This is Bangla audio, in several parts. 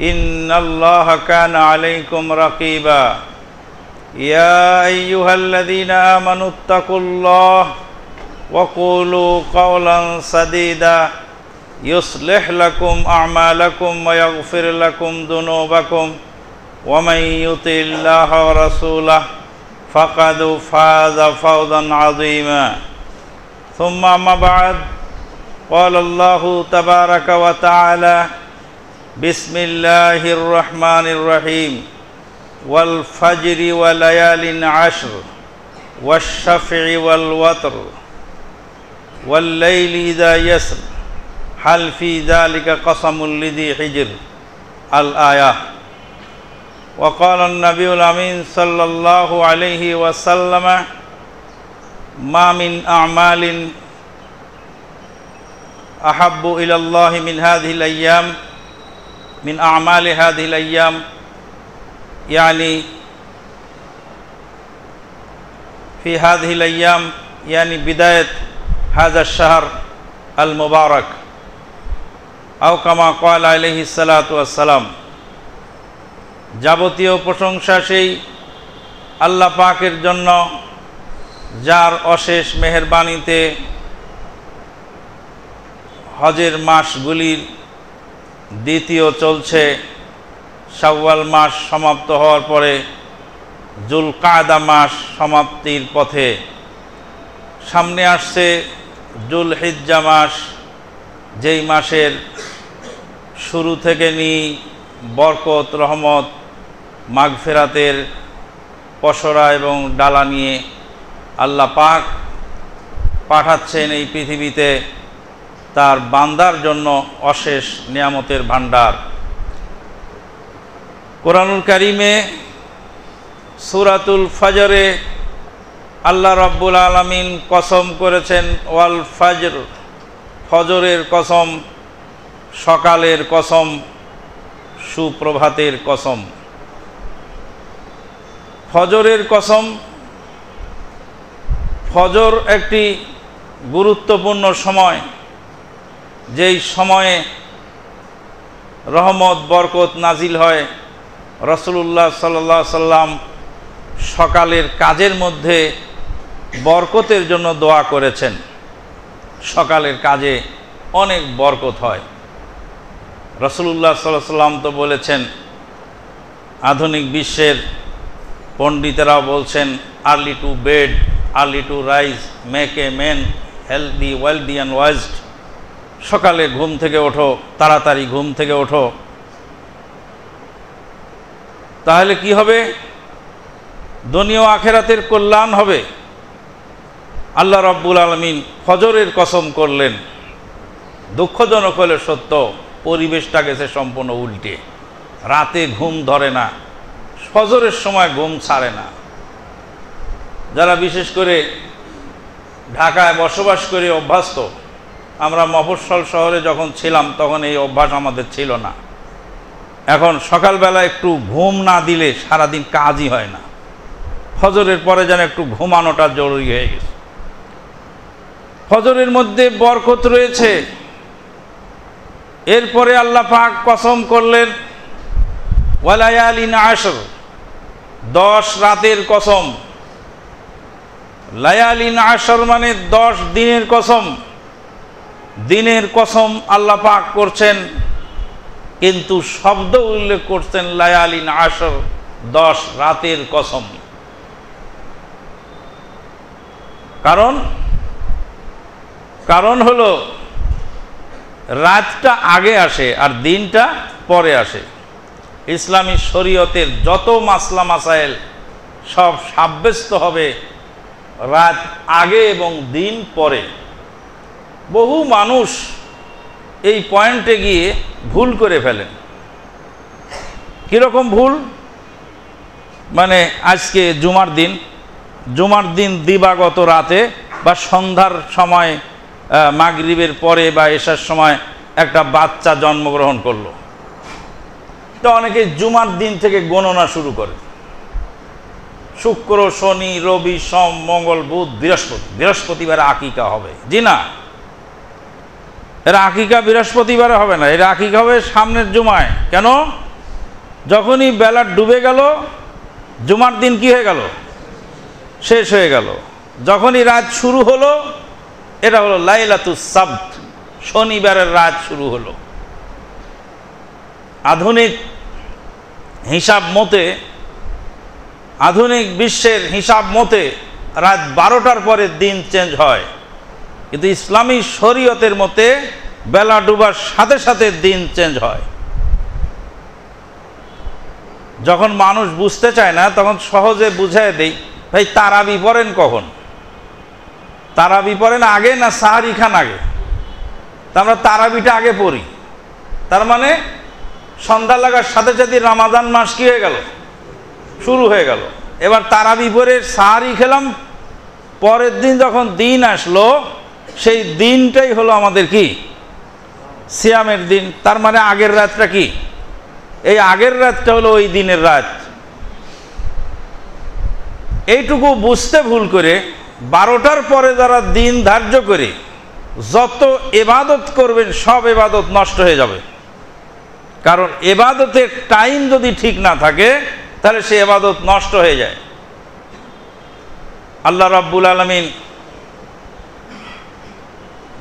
إن الله كان عليكم رقيبا. يا أيها الذين آمنوا اتقوا الله وقولوا قولا سديدا. يصلح لكم أعمالكم ويغفر لكم ذنوبكم. ومن يطع الله ورسوله فقد فاز فوزا عظيما. ثم أما بعد قال الله تبارك وتعالى بسم الله الرحمن الرحيم. والفجر وليال عشر والشفع والوتر والليل إذا يسر. هل في ذلك قسم لذي حجر؟ الآية. وقال النبي الأمين صلى الله عليه وسلم ما من أعمال أحب إلى الله من هذه الأيام من أعمال هذه الأيام يعني في هذه الأيام يعني بداية هذا الشهر المبارك أو كما قال عليه الصلاة والسلام যাবতীয় প্রশংসা সেই আল্লাহ পাকের জন্য যার অশেষ মেহরবানিতে হজের মাসগুলির দ্বিতীয় চলছে। শাওয়াল মাস সমাপ্ত হওয়ার পরে জুল কায়দা মাস সমাপ্তির পথে। সামনে আসছে জুল হিজ্জা মাস। যেই মাসের শুরু থেকে নিয়ে বরকত, রহমত, মাগফেরাতের পসরা এবং ডালা নিয়ে আল্লাহ পাক পাঠাচ্ছেন এই পৃথিবীতে। তার বান্দার জন্য অশেষ নিয়ামতের ভাণ্ডার। কোরআনুল কারিমে সুরাতুল ফজরে আল্লাহ রব্বুল আলমিন কসম করেছেন, ওয়াল ফজর, ফজরের কসম, সকালের কসম, সুপ্রভাতের কসম। ফজরের কসম ফজর একটি গুরুত্বপূর্ণ সময়। যেই সময়ে রহমত, বরকত নাজিল হয় রসুল্লাহ সাল্লা সাল্লাম সকালের কাজের মধ্যে বরকতের জন্য দোয়া করেছেন। সকালের কাজে অনেক বরকত হয়। রসুল্লাহ সাল্লাহ সাল্লাম তো বলেছেন, আধুনিক বিশ্বের পণ্ডিতেরাও বলছেন early to bed early to rise make a men healthy wealthy and wise সকালে ঘুম থেকে ওঠো, তাড়াতাড়ি ঘুম থেকে ওঠো। তাহলে কি হবে? দনীয় আখেরাতের কল্যাণ হবে। আল্লাহ রব্বুল আলমিন ফজরের কসম করলেন। দুঃখজনক হলে সত্য পরিবেশটা গেছে সম্পূর্ণ উল্টে। রাতে ঘুম ধরে না, ফজরের সময় ঘুম ছাড়ে না। যারা বিশেষ করে ঢাকায় বসবাস করে অভ্যস্ত আমরা মফস্বল শহরে যখন ছিলাম, তখন এই অভ্যাস আমাদের ছিল না। এখন সকালবেলা একটু ঘুম না দিলে সারাদিন কাজই হয় না। ফজরের পরে যেন একটু ঘুমানোটা জরুরি হয়ে গেছে। ফজরের মধ্যে বরকত রয়েছে। এরপরে আল্লাহ পাক কসম করলেন, ওয়ালায়ালিন আসর দশ রাতের কসম। লায়ালিন আসর মানে দশ দিনের কসম। দিনের কসম আল্লাহ পাক করছেন, কিন্তু শব্দ উল্লেখ করছেন লায়ালিন আসর, দশ রাতের কসম। কারণ কারণ হলো, রাতটা আগে আসে আর দিনটা পরে আসে। ইসলামী শরীয়তের যত মাসলা মাসাইল সব সাব্যস্ত হবে রাত আগে এবং দিন পরে। বহু মানুষ এই পয়েন্টে গিয়ে ভুল করে ফেলেন। কীরকম ভুল? মানে আজকে জুমার দিন জুমার দিন দিবাগত রাতে বা সন্ধ্যার সময় মাগরিবের পরে বা এসার সময় একটা বাচ্চা জন্মগ্রহণ করল। তো অনেকে জুমার দিন থেকে গণনা শুরু করে। শুক্র, শনি, রবি, সোম, মঙ্গল, বুধ, বৃহস্পতি। বৃহস্পতিবারে আকিকা হবে। জি না? এর আকিকা বৃহস্পতিবারে হবে না, এর আকিকা হবে সামনের জুমায়। কেন? যখনই বেলা ডুবে গেল, জুমার দিন কি হয়ে গেল? শেষ হয়ে গেল। যখনই রাত শুরু হলো, এটা হলো লাইলাতুস সাbt শনিবারের রাত শুরু হলো। আধুনিক হিসাব মতে, আধুনিক বিশ্বের হিসাব মতে রাত বারোটার পরে দিন চেঞ্জ হয়। কিন্তু ইসলামী শরীয়তের মতে বেলা ডুবার সাথে সাথে দিন চেঞ্জ হয়। যখন মানুষ বুঝতে চায় না, তখন সহজে বুঝাই দেই, ভাই, তারাবি পড়েন কখন? তারা বিপরেন আগে না সাহারি খান আগে? তা আমরা তারাবিটা আগে পড়ি। তার মানে সন্ধ্যা লাগার সাথে সাথে রামাদান মাস কি হয়ে গেল? শুরু হয়ে গেল। এবার তারাবি পরে সাহারি খেলাম, পরের দিন যখন দিন আসলো সেই দিনটাই হলো আমাদের কি? সিয়ামের দিন। তার মানে আগের রাতটা কি? এই আগের রাতটা হলো ওই দিনের রাত। এইটুকু বুঝতে ভুল করে বারোটার পরে যারা দিন ধার্য করে, যত এবাদত করবেন, সব এবাদত নষ্ট হয়ে যাবে। কারণ এবাদতের টাইম যদি ঠিক না থাকে, তাহলে সে এবাদত নষ্ট হয়ে যায়। আল্লাহ রাব্বুল আলমিন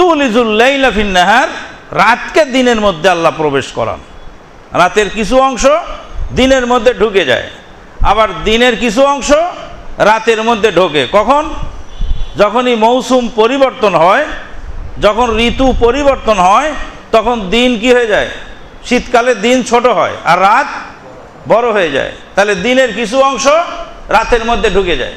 তুলিজুল লাইলা ফিন্নাহার, রাতকে দিনের মধ্যে আল্লাহ প্রবেশ করান। রাতের কিছু অংশ দিনের মধ্যে ঢুকে যায়, আবার দিনের কিছু অংশ রাতের মধ্যে ঢোকে। কখন? যখনই মৌসুম পরিবর্তন হয়, যখন ঋতু পরিবর্তন হয়, তখন দিন কি হয়ে যায়? শীতকালে দিন ছোট হয় আর রাত বড় হয়ে যায়। তাহলে দিনের কিছু অংশ রাতের মধ্যে ঢুকে যায়।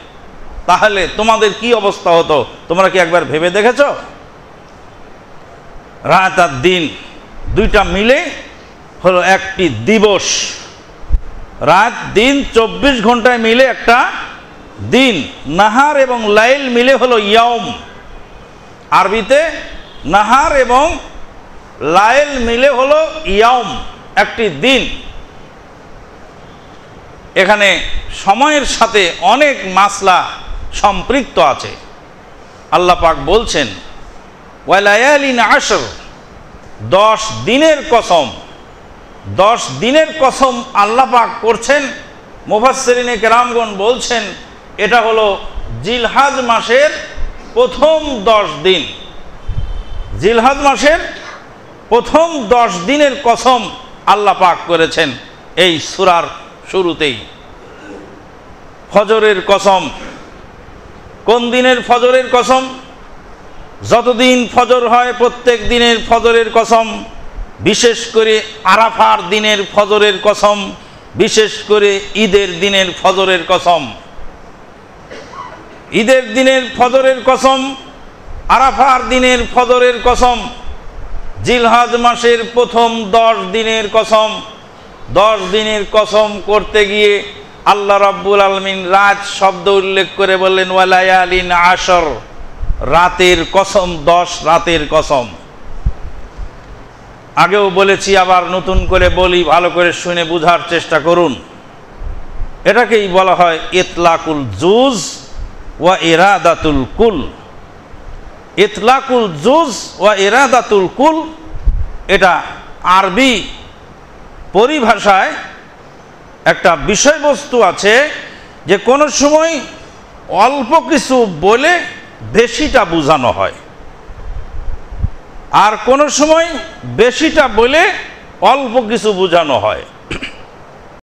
তাহলে তোমাদের কি অবস্থা হতো? তোমরা কি একবার ভেবে দেখেছ? রাত আর দিন দুইটা মিলে হলো একটি দিবস। রাত, দিন চব্বিশ ঘন্টায় মিলে একটা দিন। নাহার এবং লাইল মিলে হলো ইয়ম আরবিতে নাহার এবং লাইল মিলে হলো ইয়ম একটি দিন। এখানে সময়ের সাথে অনেক মাসলা সম্পৃক্ত আছে। আল্লাহ পাক বলছেন, ওয়ালায়ালিন আসর দশ দিনের কসম, দশ দিনের কসম আল্লাহ পাক করছেন। মুফাসসিরিনে কেরামগণ বলছেন, এটা হলো জিলহাজ মাসের প্রথম দশ দিন। জিলহাজ মাসের প্রথম দশ দিনের কসম আল্লাহ পাক করেছেন এই সুরার শুরুতেই। ফজরের কসম কোন দিনের ফজরের কসম? যতদিন ফজর হয় প্রত্যেক দিনের ফজরের কসম, বিশেষ করে আরাফার দিনের ফজরের কসম, বিশেষ করে ঈদের দিনের ফজরের কসম। ঈদের দিনের ফজরের কসম, আরাফার দিনের ফজরের কসম, জিলহাজ মাসের প্রথম দশ দিনের কসম, দশ দিনের কসম করতে গিয়ে আল্লাহ রাব্বুল আলমিন রাত শব্দ উল্লেখ করে বললেন, ওয়ালায়ালিন আসর রাতের কসম, দশ রাতের কসম। আগেও বলেছি, আবার নতুন করে বলি, ভালো করে শুনে বুঝার চেষ্টা করুন। এটাকেই বলা হয় ইতলাকুল জুজ ওয়া ইরাদাতুল কুল। ইতলাকুল জুজ ওয়া ইরাদাতুল কুল, এটা আরবি পরিভাষায় একটা বিষয়বস্তু আছে যে কোনো সময় অল্প কিছু বলে বেশিটা বোঝানো হয়। আর কোনো সময় বেশিটা বলে অল্প কিছু বোঝানো হয়।